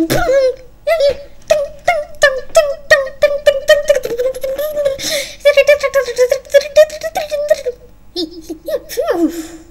Phew.